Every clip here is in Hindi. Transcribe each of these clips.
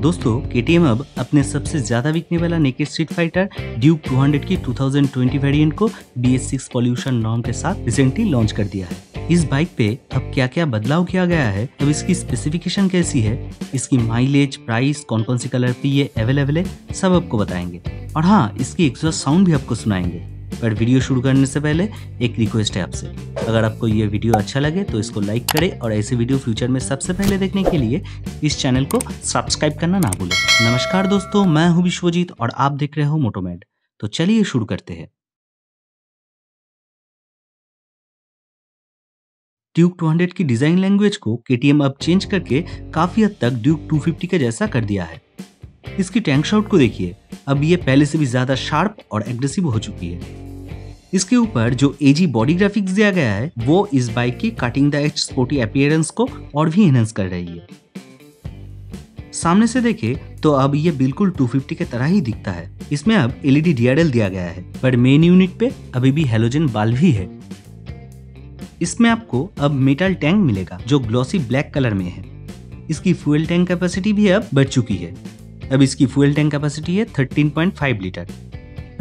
दोस्तों के अब अपने सबसे ज़्यादा बिकने वाला नेकेड स्ट्रीट फाइटर ड्यूक 200 की 2020 वेरिएंट को B S six pollution norm के साथ रिसेंटली लॉन्च कर दिया है। इस बाइक पे अब क्या क्या बदलाव किया गया है, अब इसकी स्पेसिफिकेशन कैसी है, इसकी माइलेज प्राइस कौन कौन सी कलर पे ये अवेलेबल है, सब आपको बताएँगे। और हाँ इसकी एग्जॉस्ट साउंड भी आपको सुनाएँगे। पर वीडियो शुरू करने से पहले एक रिक्वेस्ट है आपसे। अगर आपको ये वीडियो अच्छा लगे तो इसको लाइक करें और ऐसे वीडियो फ्यूचर में सबसे पहले देखने के लिए इस चैनल को सब्सक्राइब करना ना भूलें। नमस्कार दोस्तों, मैं हूँ विश्वजीत और आप देख रहे हो मोटोमेड। तो चलिए शुरू करते हैं। ड्यूक 200 की डिज़ाइन लैंग्वेज को के अब चेंज करके काफ़ी हद तक ड्यूक 250 के जैसा कर दिया है। इसकी टैंक शॉट को देखिए। अब ये पहले से भी ज़्यादा शार्प और एग्रेसिव हो चुकी है। इसके ऊपर जो एजी बॉडी ग्राफिक्स दिया गया है, वो इस बाइक की cutting the edge sporty appearance को और भी एनहेंस कर रही है। सामने से देखे तो अब ये बिल्कुल 250 के तरह ही दिखता है। इसमें अब एलईडी डीआरएल दिया गया है पर मेन यूनिट पे अभी भी हेलोजन बाल्ब ही है। इसमें आपको अब मेटल टैंक मिलेगा, जो ग्लॉसी ब्लैक कलर में है। इसकी फ्यूल टैंक कैपेसिटी भी अब बढ़ चुकी है। अब इसकी फ्यूल टैंक कैपेसिटी है 13.5 लीटर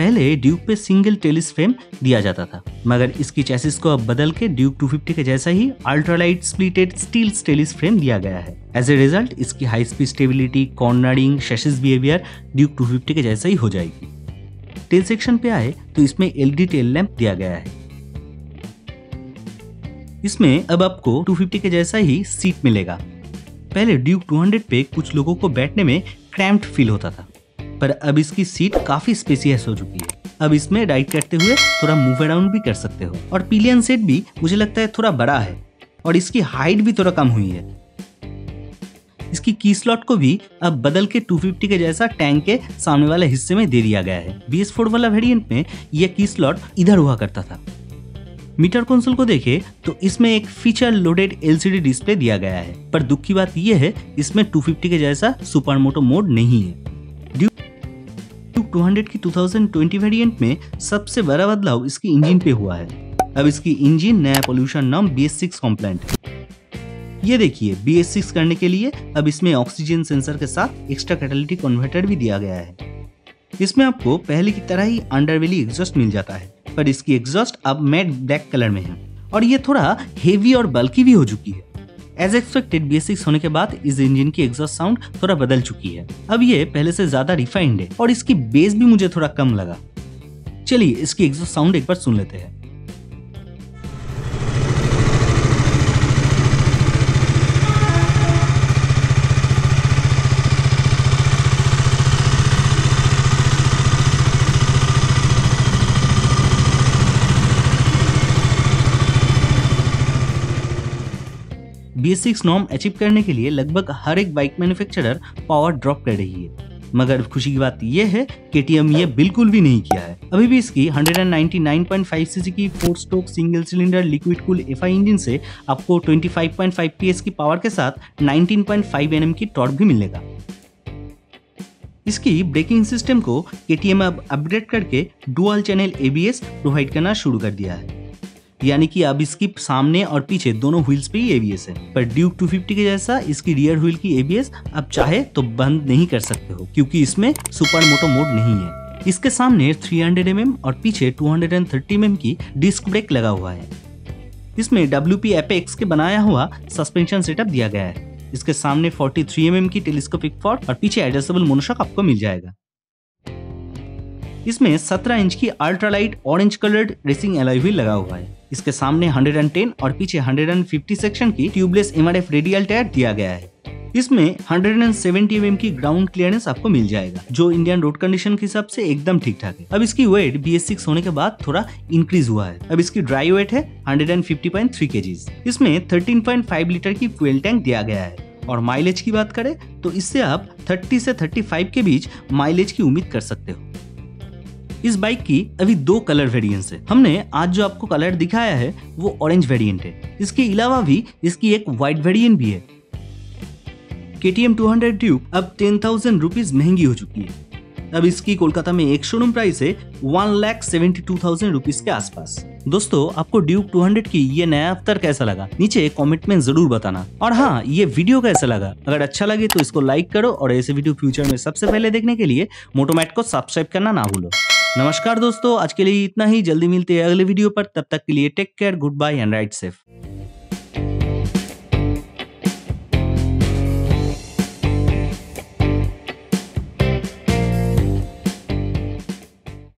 पहले ड्यूक पे सिंगल टेलिस फ्रेम दिया जाता था। मगर इसकी चैसिस को अब बदल के ड्यूक 250 के जैसा ही ultralight splitted steel trellis frame दिया गया है। एज ए रिज़ल्ट इसकी high speed stability cornering chassis behaviour Duke 250 के जैसा ही हो जाएगी। टेल सेक्शन पे आए तो इसमें एलईडी टेल लैंप दिया गया है। इसमें अब आपको 250 के जैसा ही सीट मिलेगा। पहले ड्यूक 200 पे कुछ लोगों को बैठने में क्रैम्प्ड फील होता था। पर अब इसकी सीट काफ़ी स्पेसियस हो चुकी है। अब इसमें राइड करते हुए थोड़ा मूव अराउंड भी कर सकते हो। और पिलियन सेट भी मुझे लगता है थोड़ा बड़ा है। और इसकी हाइट भी थोड़ा कम हुई है। इसकी की स्लॉट को भी अब बदल के 250 के जैसा टैंक के सामने वाले हिस्से में दे दिया गया है। बी वाला वेरिएंट में यह की स्लॉट इधर हुआ करता था। मीटर कंसोल को देखे तो इसमें एक फीचर लोडेड एलसीडी डिस्प्ले दिया गया है। पर दुख की बात यह है, इसमें 250 के जैसा सुपर मोटो मोड नहीं है। 200 की 2020 वेरिएंट में सबसे बड़ा बदलाव इसकी इंजन पे हुआ है। अब इसकी इंजन नया पोल्यूशन नाम बी एस सिक्स कॉम्प्लेंट ये देखिए बी एस सिक्स करने के लिए अब इसमें ऑक्सीजन सेंसर के साथ एक्स्ट्रा कैटेलिटिक कन्वर्टर भी दिया गया है। इसमें आपको पहले की तरह ही अंडरवेली एग्जॉस्ट मिल जाता है, पर इसकी एग्जॉस्ट अब मैट ब्लैक कलर में है। और ये थोड़ा हेवी और बल्कि भी हो चुकी है। एज एक्सपेक्टेड बी होने के बाद इस इंजन की एग्जॉस्ट साउंड थोड़ा बदल चुकी है। अब ये पहले से ज़्यादा रिफाइंड है और इसकी बेस भी मुझे थोड़ा कम लगा। चलिए, इसकी एग्जॉस्ट साउंड एक बार सुन लेते हैं। बी नॉर्म अचीव करने के लिए लगभग हर एक बाइक मैन्युफैक्चरर पावर ड्रॉप कर रही है। मगर खुशी की बात यह है के ये बिल्कुल भी नहीं किया है। अभी भी इसकी 199.5 सीसी की four stroke single cylinder liquid cool F engine से आपको 25.5 पीएस की पावर के साथ 19.5 एनएम की टॉर्क भी मिलेगा। इसकी ब्रेकिंग सिस्टम को के अब अपग्रेड करके डुअल चैनल एबीएस प्रोवाइड करना शुरू कर दिया है। यानी कि अब इसकी सामने और पीछे दोनों व्हील्स पे ही एबीएस है। पर ड्यूक 250 के जैसा इसकी रियर व्हील की एबीएस अब चाहे तो बंद नहीं कर सकते हो, क्योंकि इसमें सुपर मोटो मोड नहीं है। इसके सामने 300 हंड्रेड mm और पीछे 230 mm की डिस्क ब्रेक लगा हुआ है। इसमें डब्ल्यू पी एपेक्स के बनाया हुआ सस्पेंशन सेटअप दिया गया है। इसके सामने 43 mm की टेलीस्कोपिक फॉर्ट और पीछे एडजस्टेबल मोनोशॉक आपको मिल जाएगा। इसमें 17 इंच की ultralight orange coloured racing alloy wheel लगा हुआ है। इसके सामने 110 और पीछे 150 सेक्शन की ट्यूबलेस एमआरएफ रेडियल टायर दिया गया है। इसमें 170 mm की ग्राउंड क्लियरेंस आपको मिल जाएगा, जो इंडियन रोड कंडीशन के हिसाब से एकदम ठीक ठाक है। अब इसकी वेट बी एस सिक्स होने के बाद थोड़ा इंक्रीज हुआ है। अब इसकी ड्राई वेट है 150.3 केजीज इसमें 13.5 लीटर की फ्यूल टैंक दिया गया है। और माइलेज की बात करें तो इससे आप 30 से 35 के बीच माइलेज की उम्मीद कर सकते हो। इस बाइक की अभी दो कलर वेरिएंट्स है। हमने आज जो आपको कलर दिखाया है, वो ऑरेंज वेरिएंट है। इसके अलावा भी इसकी एक व्हाइट वेरिएंट भी है। के टी एम टू अब टेन थाउज़ेंड रुपीज़ महँगी हो चुकी है। अब इसकी कोलकाता में एक शोरूम प्राइस है one lakh seventy two thousand rupees के आसपास। दोस्तों, आपको ड्यूक 200 की ये नया अवतार कैसा लगा? नीचे कमेंट में ज़रूर बताना। और हाँ ये वीडियो कैसा लगा? अगर अच्छा लगे तो इसको लाइक करो और ऐसे वीडियो फ्यूचर में सबसे पहले देखने के लिए मोटोमैट को सब्सक्राइब करना ना भूलो। नमस्कार दोस्तों, आज के लिए इतना ही। जल्दी मिलते हैं अगले वीडियो पर। तब तक के लिए take care good bye and ride safe